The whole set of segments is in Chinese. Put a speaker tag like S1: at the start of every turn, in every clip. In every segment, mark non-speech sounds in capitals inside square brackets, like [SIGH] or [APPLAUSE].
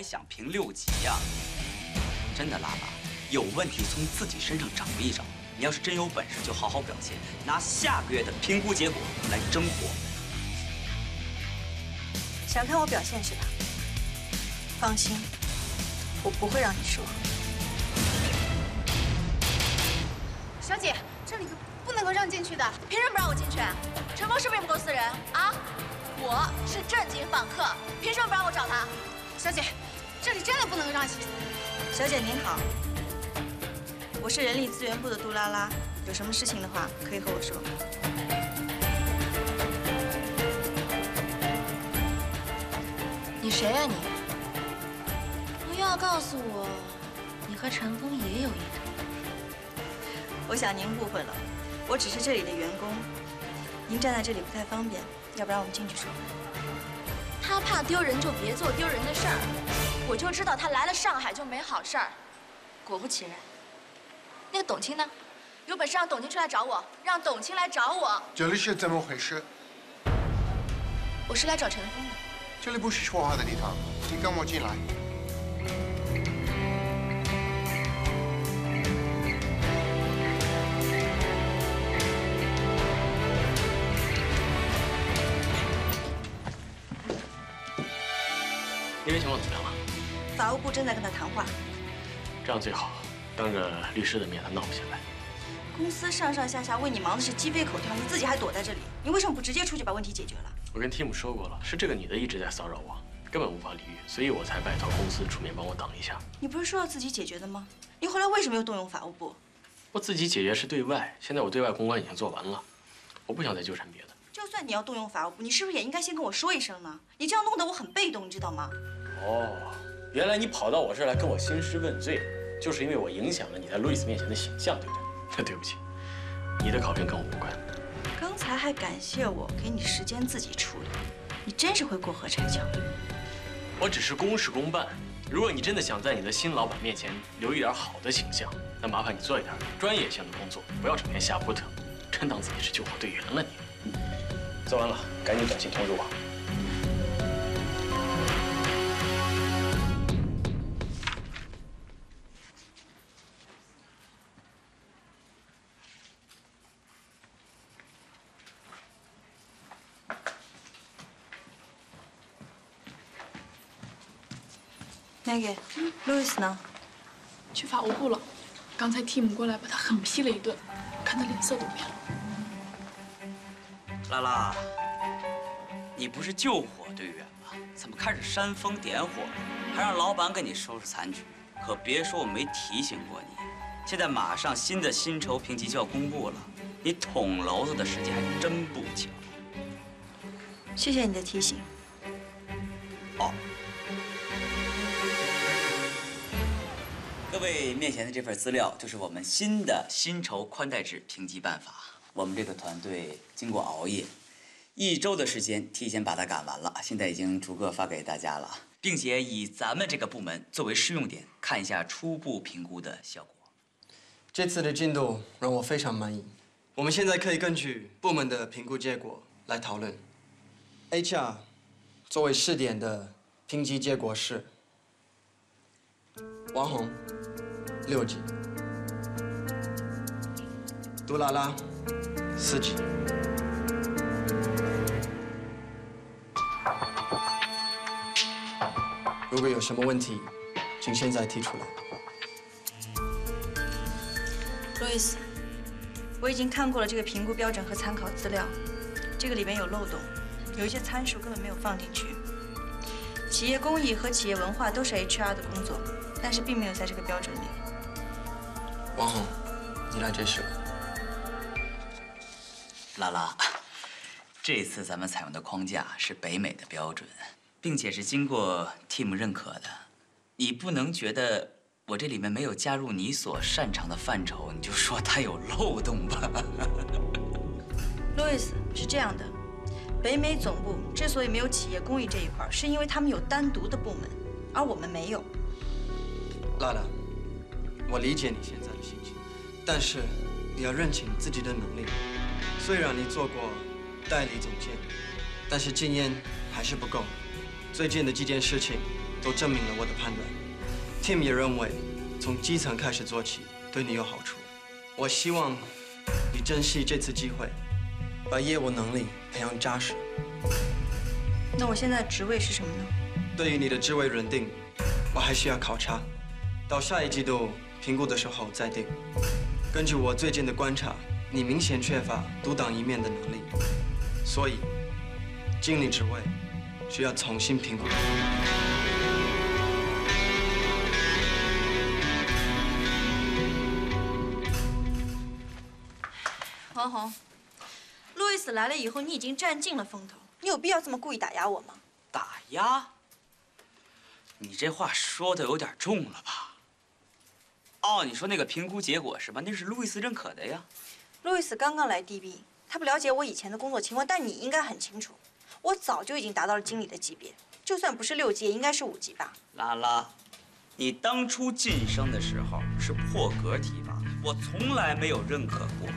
S1: 还想评六级呀？真的，拉拉，有问题从自己身上找一找。你要是真有本事，就好好表现，拿下个月的评估结果来争活。
S2: 想看我表现是吧？放心，我不会让你输。
S3: 小姐，这里不能够让进去的，凭什么不让我进去？陈峰是不是你们公司的人啊？我是正经访客，凭什么不让我找他？小姐，这里真的不能让进。
S2: 小姐您好，我是人力资源部的杜拉拉，有什么事情的话可以和我说。
S3: 你谁呀你？不要告诉我，你和陈峰也有一腿。
S2: 我想您误会了，我只是这里的员工，您站在这里不太方便，要不然我们进去说。
S3: 他怕丢人就别做丢人的事儿，我就知道他来了上海就没好事儿。果不其然，那个董卿呢？有本事让董卿出来找我，让董卿来找我。
S4: 这里是怎么回事？
S3: 我是来找陈峰的。
S4: 这里不是说话的地方，你跟我进来。
S5: 那边情况怎么样了？
S2: 法务部正在跟他谈话。
S5: 这样最好，当着律师的面他闹不下来。
S2: 公司上上下下为你忙的是鸡飞狗跳，你自己还躲在这里，你为什么不直接出去把问题解决了？
S5: 我跟 Tim 说过了，是这个女的一直在骚扰我，根本无法理喻，所以我才拜托公司出面帮我挡一下。
S2: 你不是说要自己解决的吗？你后来为什么又动用法务部？
S5: 我自己解决是对外，现在我对外公关已经做完了，我不想再纠缠别的。
S2: 就算你要动用法务部，你是不是也应该先跟我说一声呢？你这样弄得我很被动，你知道吗？
S5: 哦，原来你跑到我这儿来跟我兴师问罪，就是因为我影响了你在路易斯面前的形象，对不对？[LAUGHS] 那对不起，你的考评跟我无关。
S2: 刚才还感谢我给你时间自己处理，你真是会过河拆桥。
S5: 我只是公事公办，如果你真的想在你的新老板面前留一点好的形象，那麻烦你做一点专业性的工作，不要整天瞎扑腾，真当自己是救火队员了你。做完了，赶紧短信通知我。
S2: Maggie，路易斯呢？
S6: 去法务部了。刚才 Tim 过来把他狠批了一顿，看他脸色都变了。
S1: 拉拉，你不是救火队员吗？怎么开始煽风点火了？还让老板给你收拾残局？可别说我没提醒过你。现在马上新的薪酬评级就要公布了，你捅娄子的时间还真不巧。
S2: 谢谢你的提醒。
S1: 面前的这份资料，就是我们新的薪酬宽带制评级办法。我们这个团队经过熬夜，一周的时间提前把它赶完了，现在已经逐个发给大家了，并且以咱们这个部门作为试用点，看一下初步评估的效果。
S7: 这次的进度让我非常满意。我们现在可以根据部门的评估结果来讨论。HR 作为试点的评级结果是：王红六级，杜拉拉四级。如果有什么问题，请现在提出来。
S2: 路易斯，我已经看过了这个评估标准和参考资料，这个里面有漏洞，有一些参数根本没有放进去。企业公益和企业文化都是 HR 的工作，但是并没有在这个标准里。
S7: 王红，你来这时了。
S1: 拉拉，这次咱们采用的框架是北美的标准，并且是经过 Team 认可的。你不能觉得我这里面没有加入你所擅长的范畴，你就说它有漏洞吧？
S2: 路易斯，是这样的，北美总部之所以没有企业公益这一块，是因为他们有单独的部门，而我们没有。
S7: 拉拉，我理解你现在的心情，但是你要认清自己的能力。虽然你做过代理总监，但是经验还是不够。最近的几件事情都证明了我的判断。Tim 也认为，从基层开始做起对你有好处。我希望你珍惜这次机会，把业务能力培养扎实。
S2: 那我现在职位是什么呢？
S7: 对于你的职位认定，我还需要考察，到下一季度评估的时候再定。根据我最近的观察，你明显缺乏独当一面的能力，所以经理职位需要重新评估。
S2: 王红，路易斯来了以后，你已经占尽了风头，你有必要这么故意打压我吗？
S1: 打压？你这话说的有点重了吧？哦，你说那个评估结果是吧？那是路易斯认可的呀。
S2: 路易斯刚刚来 DB，他不了解我以前的工作情况，但你应该很清楚，我早就已经达到了经理的级别，就算不是六级，也应该是五级吧。
S1: 拉拉，你当初晋升的时候是破格提拔，我从来没有认可过。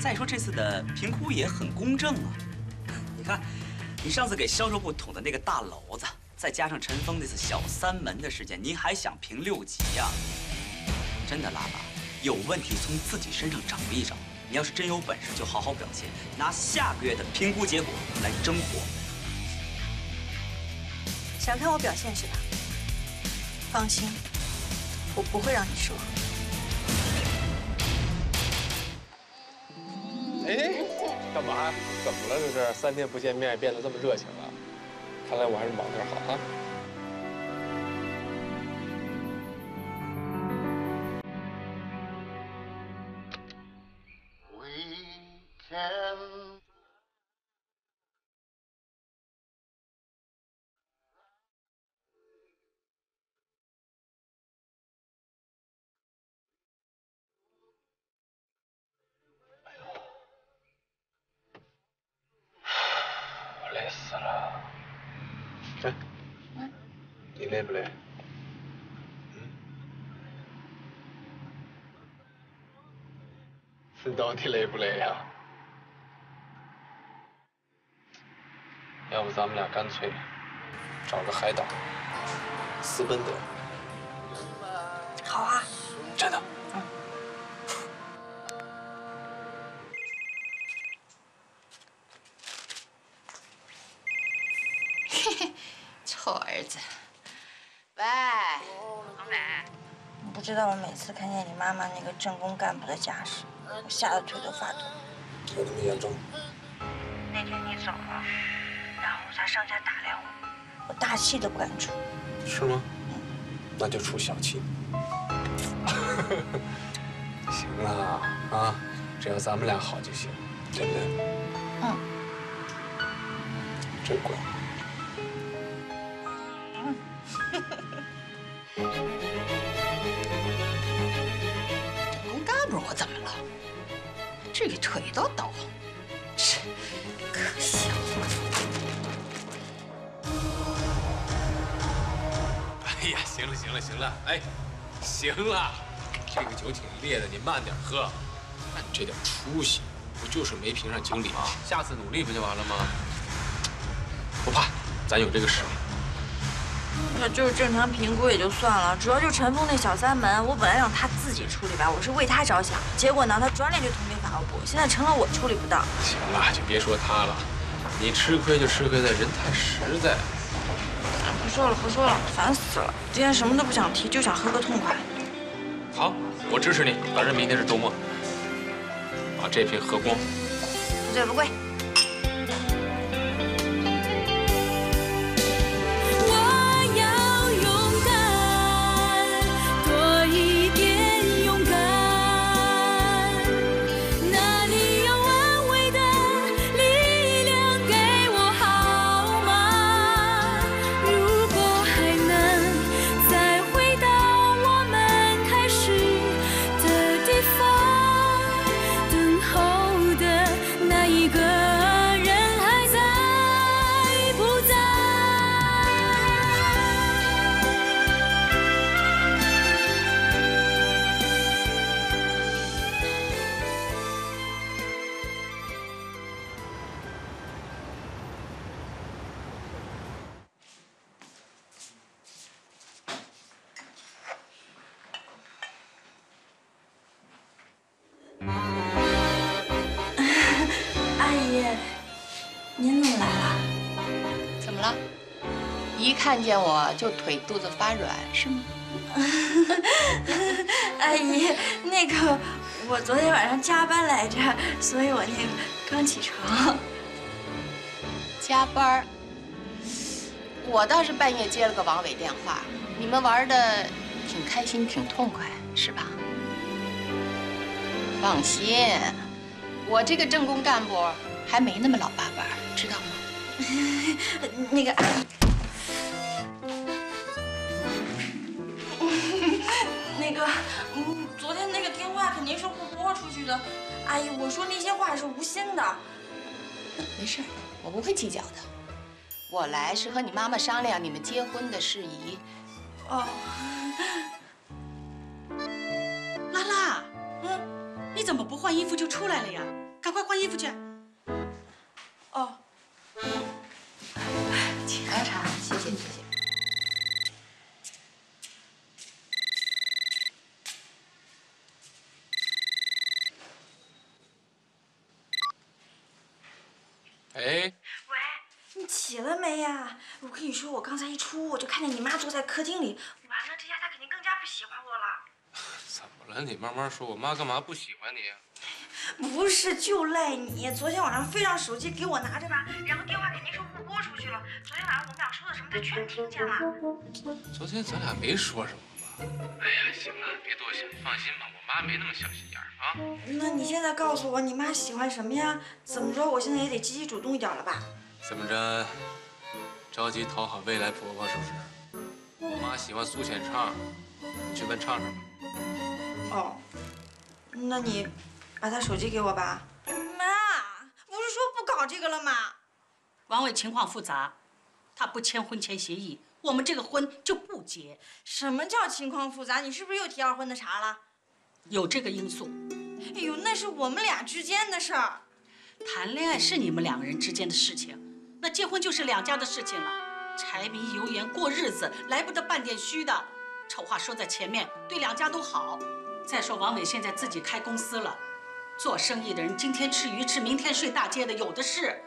S1: 再说这次的评估也很公正啊。[LAUGHS] 你看，你上次给销售部捅的那个大篓子，再加上陈峰那次小三门的事件，您还想评六级呀？真的，拉拉，有问题从自己身上找一找。你要是真有本事，就好好表现，拿下个月的评估结果来争活。
S2: 想看我表现是吧？放心，我不会让你失望。
S8: 哎，干嘛？怎么了？这是三天不见面，变得这么热情了？看来我还是忙点好啊。你累不累？你到底累不累呀？要不咱们俩干脆找个海岛私奔得了？
S2: 好啊，
S8: 真的。
S2: 次看见你妈妈那个政工干部的架势，我吓得腿都发抖。
S8: 有那么严重？
S2: 那天你走了，然后他上下打量我，我大气都不敢出。
S8: 是吗？那就出小气。[LAUGHS] 行了啊，只要咱们俩好就行，对不对？
S2: 嗯。
S8: 真乖。行了哎，行了，这个酒挺烈的，你慢点喝。看你这点出息，不就是没评上经理吗？下次努力不就完了吗？不怕，咱有这个实力。
S2: 那就是正常评估也就算了，主要就是陈峰那小三门，我本来让他自己处理吧，我是为他着想，结果呢，他转脸就捅给法务部，现在成了我处理不当。
S8: 行了，就别说他了，你吃亏就吃亏在人太实在。
S2: 不说了，不说了，烦死了！今天什么都不想提，就想喝个痛快。
S8: 好，我支持你，反正明天是周末，把这瓶喝光。
S2: 不醉不归。
S9: 看见我就腿肚子发软，是吗？
S2: 阿 [LAUGHS] 姨，那个我昨天晚上加班来着，所以我那个刚起床。
S9: 加班儿。我倒是半夜接了个王伟电话，你们玩的挺开心，挺痛快，是吧？放心，我这个正工干部还没那么老八板，知道吗？[LAUGHS]
S2: 那个阿姨，嗯，昨天那个电话肯定是不拨出去的。阿姨，我说那些话是无心的。
S9: 没事，我不会计较的。我来是和你妈妈商量你们结婚的事宜。
S2: 哦，
S10: 拉拉，嗯，你怎么不换衣服就出来了呀？赶快换衣服去。
S2: 哦，
S9: 请喝茶，谢谢谢谢。
S8: 哎，
S2: 喂，你起了没呀？我跟你说，我刚才一出屋，我就看见你妈坐在客厅里。完了，这下她肯定更加不喜欢我了。[SIGHS]
S8: 怎么了？你慢慢说。我妈干嘛不喜欢你啊？
S2: 不是，就赖你！昨天晚上非让手机给我拿着吧，然后电话肯定是误拨出去了。昨天晚上我们俩说的什么，她全听见了。
S8: 昨天咱俩没说什么吧？哎呀，行了，别多想，放心吧，我妈没那么小心眼儿啊。
S2: 那你现在告诉我，你妈喜欢什么呀？怎么着，我现在也得积极主动一点了吧？
S8: 怎么着？着急讨好未来婆婆是不是？我妈喜欢苏浅畅，你去问畅畅吧。
S2: 哦，那你把她手机给我吧。妈，不是说不搞这个了吗？
S10: 王伟情况复杂，他不签婚前协议，我们这个婚就不结。
S2: 什么叫情况复杂？你是不是又提二婚的茬了？
S10: 有这个因素。
S2: 哎呦，那是我们俩之间的事儿。
S10: 谈恋爱是你们两个人之间的事情，那结婚就是两家的事情了。柴米油盐过日子，来不得半点虚的。丑话说在前面，对两家都好。再说王伟现在自己开公司了，做生意的人今天吃鱼翅，明天睡大街的有的是。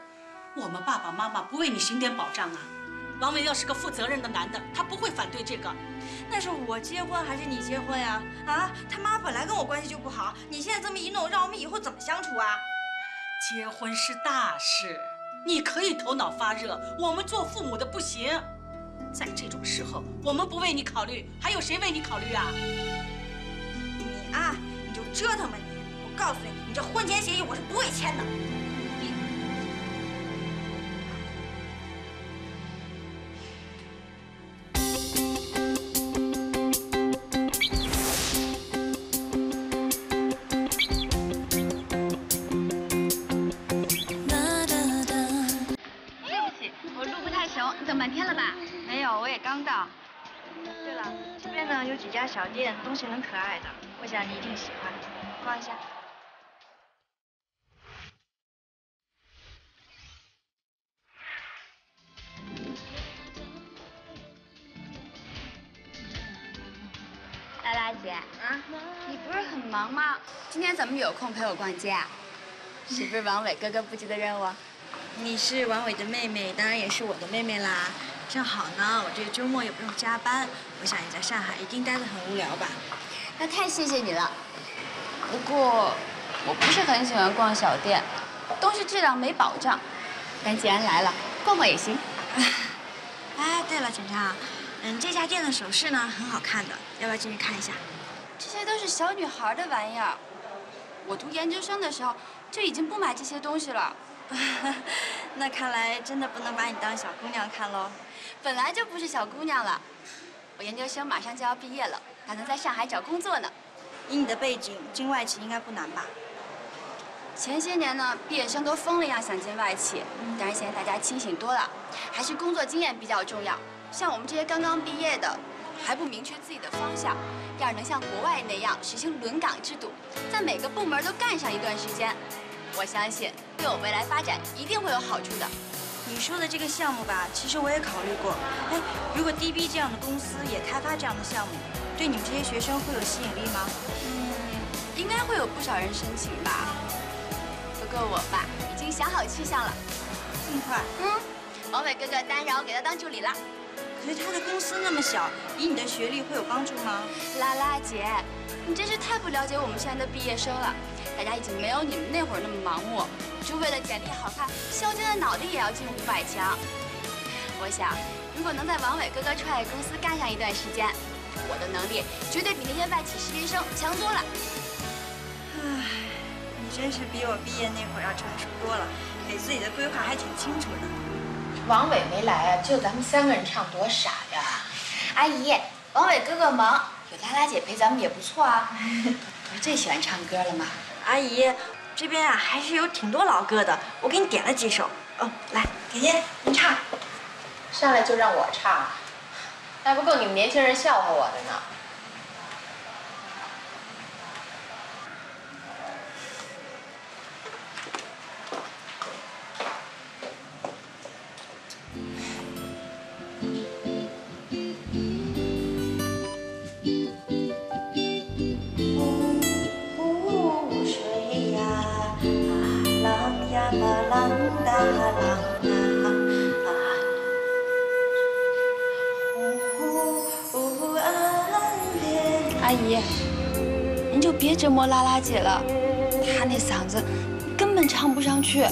S10: 我们爸爸妈妈不为你行点保障啊？王伟要是个负责任的男的，他不会反对这个。
S2: 那是我结婚还是你结婚呀？啊，他妈本来跟我关系就不好，你现在这么一弄，让我们以后怎么相处啊？
S10: 结婚是大事，你可以头脑发热，我们做父母的不行。在这种时候，我们不为你考虑，还有谁为你考虑啊？
S2: 你啊，你就折腾吧你！我告诉你，你这婚前协议我是不会签的。家小店，东西很可爱的，我想你一定喜欢，逛一下。
S11: 拉拉姐，啊，你不是很忙吗？今天怎么有空陪我逛街啊？是不是王伟哥哥布置的任务？
S2: 你是王伟的妹妹，当然也是我的妹妹啦。正好呢，我这个周末也不用加班，我想你在上海一定待得很无聊吧？
S11: 那太谢谢你了。不过，我不是很喜欢逛小店，东西质量没保障。但既然来了，逛逛也行。[LAUGHS]
S2: 哎，对了，晨晨，嗯，这家店的首饰呢很好看的，要不要进去看一下？
S11: 这些都是小女孩的玩意儿。我读研究生的时候就已经不买这些东西了。[LAUGHS]
S2: 那看来真的不能把你当小姑娘看喽。
S11: 本来就不是小姑娘了，我研究生马上就要毕业了，打算在上海找工作呢。
S2: 以你的背景，进外企应该不难吧？
S11: 前些年呢，毕业生都疯了一样想进外企，但是现在大家清醒多了，还是工作经验比较重要。像我们这些刚刚毕业的，还不明确自己的方向，要是能像国外那样实行轮岗制度，在每个部门都干上一段时间，我相信对我未来发展一定会有好处的。
S2: 你说的这个项目吧，其实我也考虑过。哎，如果 DB 这样的公司也开发这样的项目，对你们这些学生会有吸引力吗？
S11: 嗯，应该会有不少人申请吧。不过我吧，已经想好去向了。
S2: 这么快？
S11: 嗯，王伟哥哥当然让我给他当助理了。
S2: 可是他的公司那么小，以你的学历会有帮助吗？
S11: 拉拉姐，你真是太不了解我们现在的毕业生了。大家已经没有你们那会儿那么盲目，就为了简历好看，削尖了脑袋也要进五百强。我想，如果能在王伟哥哥创业公司干上一段时间，我的能力绝对比那些外企实习生强多了。
S2: 唉，你真是比我毕业那会儿要成熟多了，给自己的规划还挺清楚的。
S9: 王伟没来啊，就咱们三个人唱多傻呀！
S11: 阿姨，王伟哥哥忙，有拉拉姐陪咱们也不错啊。不是最喜欢唱歌了吗？
S2: 阿姨，这边啊还是有挺多老歌的，我给你点了几首。哦，来，甜甜您唱。
S9: 上来就让我唱，还不够你们年轻人笑话我的呢。
S11: 别折磨拉拉姐了，她那嗓子根本唱不上去。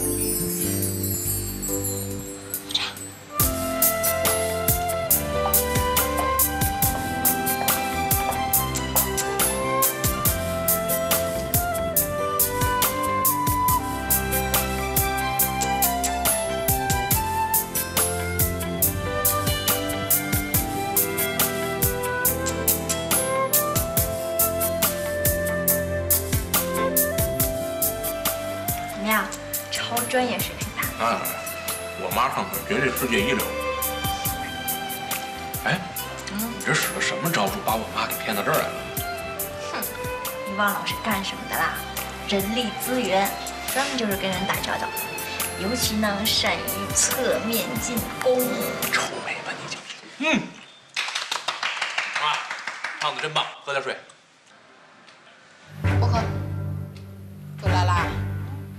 S2: 那？
S8: 当然，我妈唱歌绝对世界一流。哎，你这使的什么招数，把我妈给骗到这儿来了？
S2: 哼你忘了我是干什么的啦？人力资源，专门就是跟人打交道，尤其呢善于侧面进攻。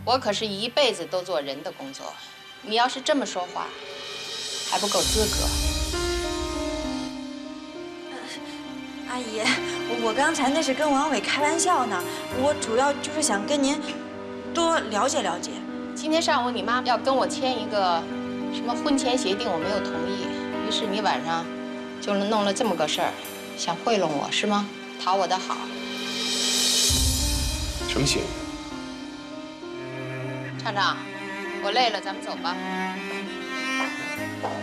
S9: 我可是一辈子都做人的工作，你要是这么说话，还不够资格。
S2: 阿姨，我我刚才那是跟王伟开玩笑呢，我主要就是想跟您多了解了解。
S9: 今天上午你妈要跟我签一个什么婚前协定，我没有同意，于是你晚上就弄了这么个事儿，想贿赂我是吗？讨我的好。
S8: 什么协议？
S9: 厂长，我累了，咱们走吧。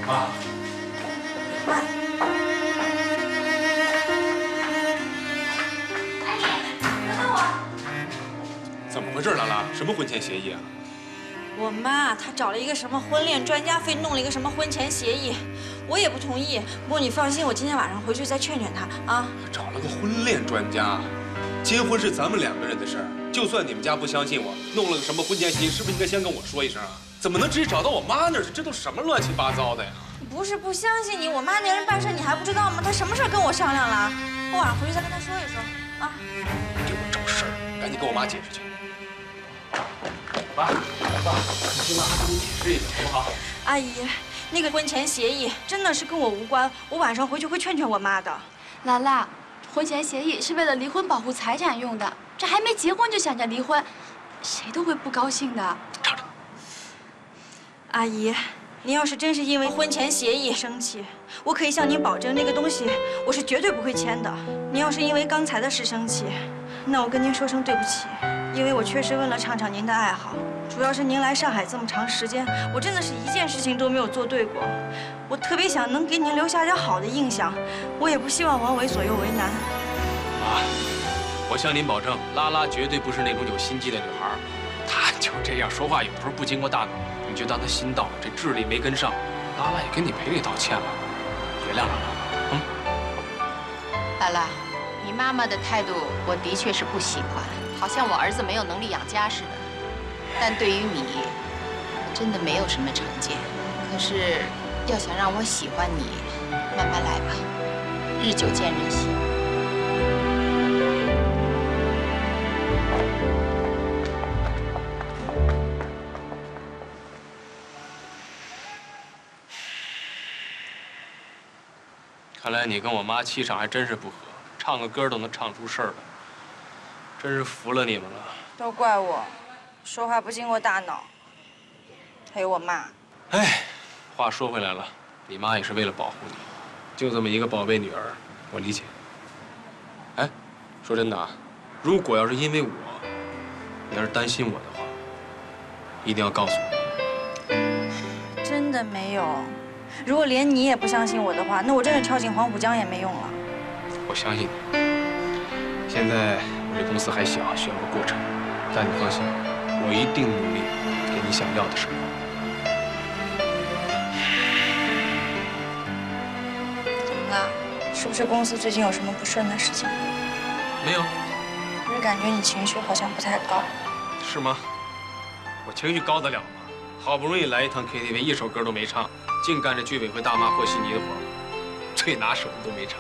S8: 妈。怎么回事，兰兰？什么婚前协议啊？
S2: 我妈她找了一个什么婚恋专家，非弄了一个什么婚前协议，我也不同意。不过你放心，我今天晚上回去再劝劝她啊。
S8: 找了个婚恋专家，结婚是咱们两个人的事儿。就算你们家不相信我，弄了个什么婚前协议，是不是应该先跟我说一声啊？怎么能直接找到我妈那儿去？这都什么乱七八糟的呀？
S2: 不是不相信你，我妈那人办事你还不知道吗？她什么事儿跟我商量了？我晚上回去再跟她说一说啊。
S8: 给我找事儿，赶紧跟我妈解释去。妈，爸，你听妈跟你解释一下好不好？
S2: 阿姨，那个婚前协议真的是跟我无关，我晚上回去会劝劝我妈的。
S11: 兰兰，婚前协议是为了离婚保护财产用的，这还没结婚就想着离婚，谁都会不高兴的。
S2: 阿姨，您要是真是因为婚前协议生气，我可以向您保证，那个东西我是绝对不会签的。您要是因为刚才的事生气，那我跟您说声对不起，因为我确实为了畅畅您的爱好，主要是您来上海这么长时间，我真的是一件事情都没有做对过。我特别想能给您留下点好的印象，我也不希望王伟左右为难。
S8: 我向您保证，拉拉绝对不是那种有心机的女孩，她就这样说话，有时候不经过大脑，你就当她心到了，这智力没跟上。拉拉也跟你赔礼道歉了，原谅拉拉吧。嗯。
S9: 拉拉，你妈妈的态度我的确是不喜欢，好像我儿子没有能力养家似的。但对于你，真的没有什么成见。可是，要想让我喜欢你，慢慢来吧，日久见人心。
S8: 看来你跟我妈气场还真是不合，唱个歌都能唱出事儿来，真是服了你们了。
S2: 都怪我，说话不经过大脑。还有我妈，
S8: 哎，话说回来了，你妈也是为了保护你，就这么一个宝贝女儿，我理解。哎，说真的啊，如果要是因为我，你要是担心我的话，一定要告诉我。
S2: 真的没有。如果连你也不相信我的话，那我真的跳进黄浦江也没用了。
S8: 我相信你。现在我这公司还小，需要个过程，但你放心，我一定努力给你想要的生活。
S2: 怎么了？是不是公司最近有什么不顺的事情？
S8: 没有，
S2: 我是感觉你情绪好像不太高。
S8: 是吗？我情绪高得了吗？好不容易来一趟 KTV，一首歌都没唱，净干着居委会大妈和稀泥的活最拿手的都没唱。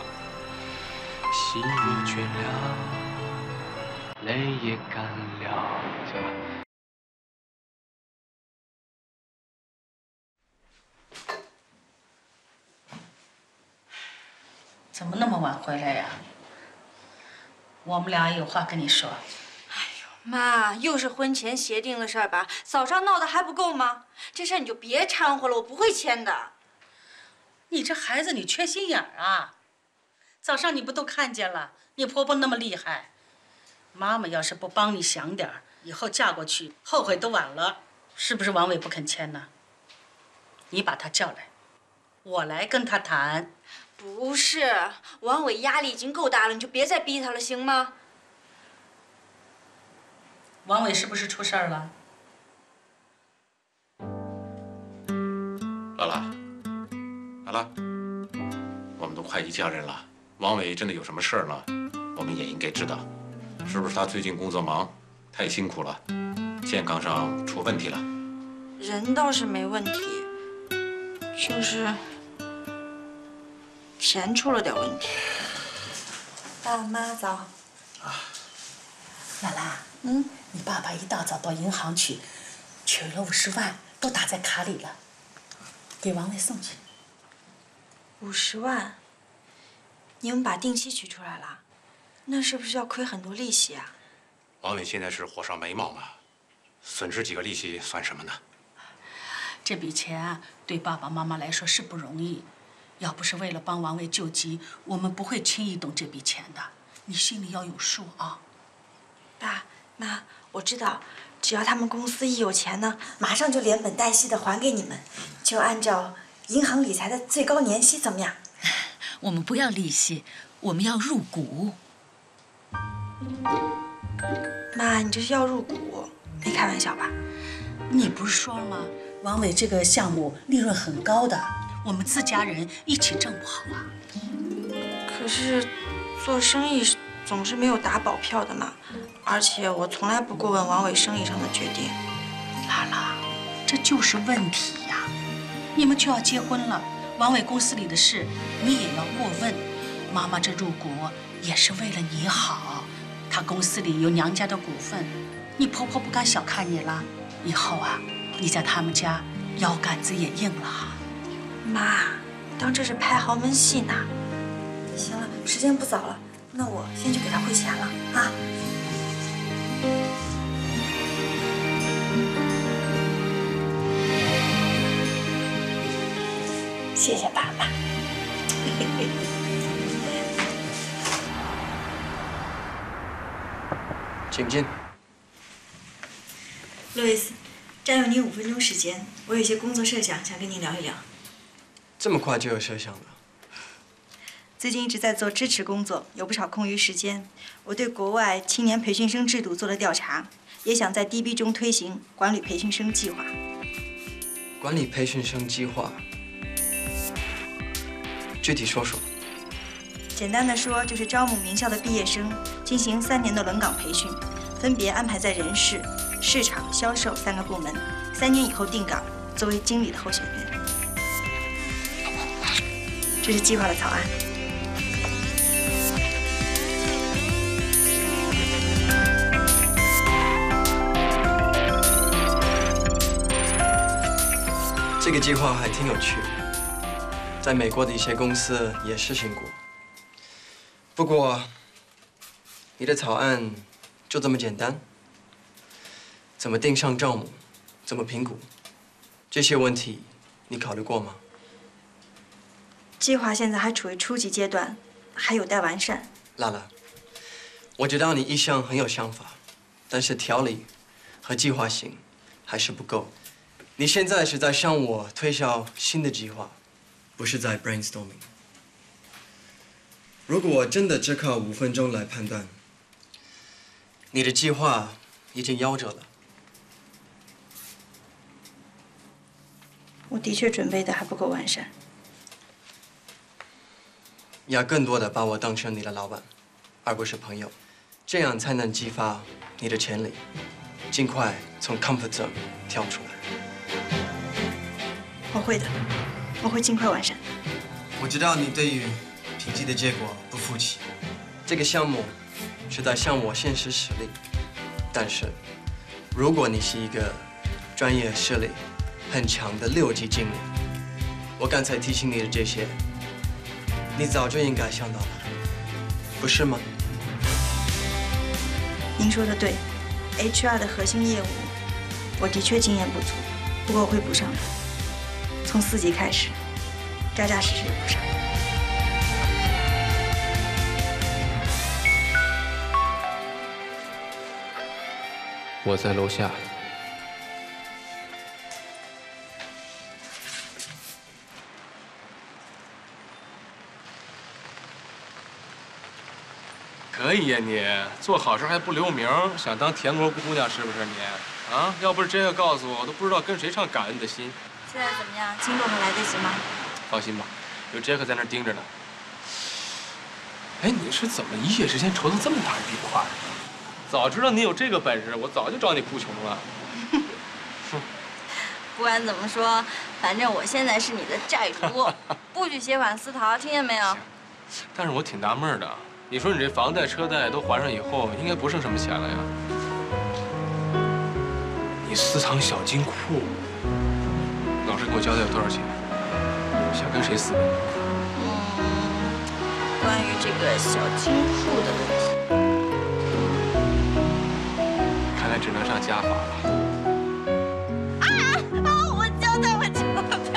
S8: 心也倦了，泪也干了，行吧？
S10: 怎么那么晚回来呀？我们俩有话跟你说。
S2: 妈，又是婚前协定的事儿吧？早上闹得还不够吗？这事儿你就别掺和了，我不会签的。
S10: 你这孩子，你缺心眼儿啊！早上你不都看见了？你婆婆那么厉害，妈妈要是不帮你想点儿，以后嫁过去后悔都晚了。是不是王伟不肯签呢？你把他叫来，我来跟他谈。
S2: 不是，王伟压力已经够大了，你就别再逼他了，行吗？
S10: 王伟是不是出事儿了？
S12: 拉拉，拉拉，我们都快一家人了，王伟真的有什么事儿呢？我们也应该知道，是不是他最近工作忙，太辛苦了，健康上出问题了？
S2: 人倒是没问题，就是钱出了点问题。爸妈早。
S10: 啊拉拉，嗯，你爸爸一大早到银行去，取了五十万，都打在卡里了，给王伟送去。
S2: 五十万？你们把定期取出来了？那是不是要亏很多利息啊？
S12: 王伟现在是火烧眉毛嘛，损失几个利息算什么呢？
S10: 这笔钱啊，对爸爸妈妈来说是不容易，要不是为了帮王伟救急，我们不会轻易动这笔钱的。你心里要有数啊。
S2: 爸妈，我知道，只要他们公司一有钱呢，马上就连本带息的还给你们，就按照银行理财的最高年息，怎么样？[SIGHS]
S10: 我们不要利息，我们要入股。
S2: 妈，你这是要入股？没开玩笑吧？
S10: 你不是说了吗？王伟这个项目利润很高的，我们自家人一起挣不好啊。
S2: 可是，做生意总是没有打保票的嘛。而且我从来不过问王伟生意上的决定。
S10: 拉拉，这就是问题呀！你们就要结婚了，王伟公司里的事你也要过问。妈妈这入股也是为了你好，他公司里有娘家的股份，你婆婆不敢小看你了。以后啊，你在他们家腰杆子也硬了。
S2: 妈，当这是拍豪门戏呢。行了，时间不早了，那我先去给他汇钱了啊。谢谢爸爸。[LAUGHS]
S7: 请进。
S2: 路易斯，占用你五分钟时间，我有些工作设想想跟您聊一聊。
S7: 这么快就有设想了？
S2: 最近一直在做支持工作，有不少空余时间。我对国外青年培训生制度做了调查，也想在 DB 中推行管理培训生计划。
S7: 管理培训生计划，具体说说。
S2: 简单的说，就是招募名校的毕业生，进行三年的轮岗培训，分别安排在人事、市场、销售三个部门，三年以后定岗，作为经理的候选人。这是计划的草案。
S7: 这个计划还挺有趣，在美国的一些公司也实行过。不过，你的草案就这么简单？怎么定上账目？怎么评估？这些问题你考虑过吗？
S2: 计划现在还处于初级阶段，还有待完善。
S7: 拉拉，我知道你一向很有想法，但是条理和计划性还是不够。你现在是在向我推销新的计划，不是在 brainstorming。如果我真的只靠五分钟来判断，你的计划已经夭折了。
S2: 我的确准备的还不够完善。
S7: 要更多的把我当成你的老板，而不是朋友，这样才能激发你的潜力，尽快从 comfort zone 跳出来。
S2: 我会的，我会尽快完善。
S7: 我知道你对于评级的结果不服气，这个项目是在向我现实实力。但是，如果你是一个专业实力很强的六级经理，我刚才提醒你的这些，你早就应该想到了，不是吗？
S2: 您说的对，HR 的核心业务，我的确经验不足，不过我会补上的。从四级开始，扎扎实实的补上。
S8: 我在楼下。可以呀，你做好事还不留名，想当田螺姑娘是不是你？啊，要不是真要告诉我，我都不知道跟谁唱感恩的心。
S2: 现在怎么样？进度还来得及吗？
S8: 放心吧，有杰克在那儿盯着呢。哎，你是怎么一夜之间筹到这么大一笔款？早知道你有这个本事，我早就找你哭穷了。[LAUGHS]
S2: 不管怎么说，反正我现在是你的债主，[LAUGHS] 不许携款私逃，听见没有？
S8: 但是我挺纳闷的，你说你这房贷车贷都还上以后，应该不剩什么钱了呀？你私藏小金库，老实给我交代有多少钱？想跟谁私奔嗯
S2: 关于这个小金库的问题。
S8: 看来只能上家法了。啊啊我交代我交代